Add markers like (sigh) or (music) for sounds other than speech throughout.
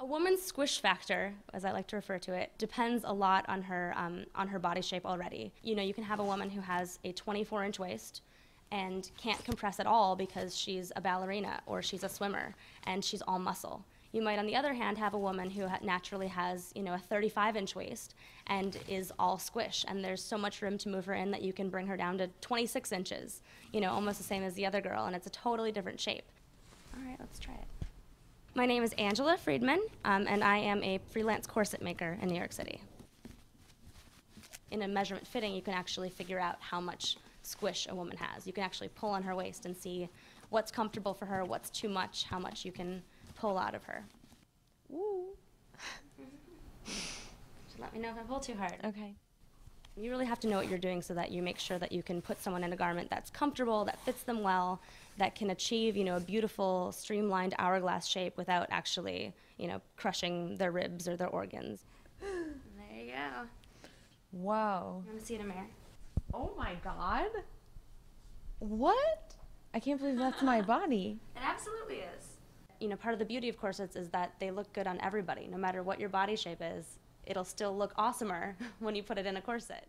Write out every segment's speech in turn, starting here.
A woman's squish factor, as I like to refer to it, depends a lot on her um, on her body shape already. You know, you can have a woman who has a 24 inch waist and can't compress at all because she's a ballerina or she's a swimmer and she's all muscle. You might, on the other hand, have a woman who ha- naturally has, you know, a 35 inch waist and is all squish, and there's so much room to move her in that you can bring her down to 26 inches, you know, almost the same as the other girl, and it's a totally different shape. All right, let's try it. My name is Angela Friedman, um, and I am a freelance corset maker in New York City. In a measurement fitting, you can actually figure out how much squish a woman has. You can actually pull on her waist and see what's comfortable for her, what's too much, how much you can pull out of her. Woo. (laughs) Just let me know if I pull too hard. Okay. You really have to know what you're doing so that you make sure that you can put someone in a garment that's comfortable, that fits them well, that can achieve, you know, a beautiful streamlined hourglass shape without actually, you know, crushing their ribs or their organs. there you go. Whoa. You want to see it in a mirror? Oh my god. What? I can't believe that's my (laughs) body. It absolutely is. You know, part of the beauty of corsets is that they look good on everybody. No matter what your body shape is, it'll still look awesomer (laughs) when you put it in a corset.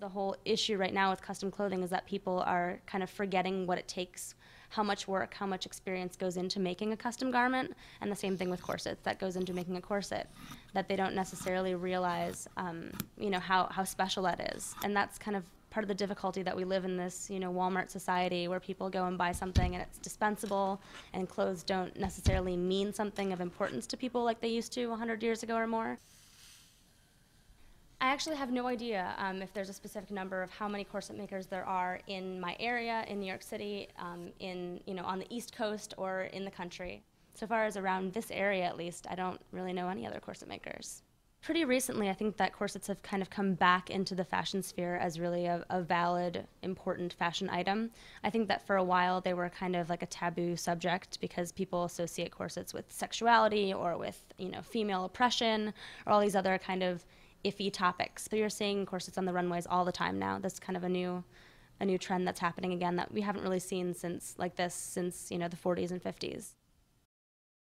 The whole issue right now with custom clothing is that people are kind of forgetting what it takes, how much work, how much experience goes into making a custom garment, and the same thing with corsets that goes into making a corset, that they don't necessarily realize, um, you know, how, how special that is. And that's kind of part of the difficulty that we live in this, you know, Walmart society where people go and buy something and it's dispensable and clothes don't necessarily mean something of importance to people like they used to 100 years ago or more. I actually have no idea um, if there's a specific number of how many corset makers there are in my area, in New York City, um, in you know on the East Coast or in the country. So far as around this area, at least, I don't really know any other corset makers. Pretty recently, I think that corsets have kind of come back into the fashion sphere as really a, a valid, important fashion item. I think that for a while they were kind of like a taboo subject because people associate corsets with sexuality or with you know female oppression or all these other kind of iffy topics. But you're seeing corsets on the runways all the time now. That's kind of a new a new trend that's happening again that we haven't really seen since like this since, you know, the 40s and 50s.